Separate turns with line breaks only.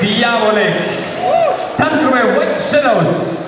Diabolik. Tanzgruppe White Shadows.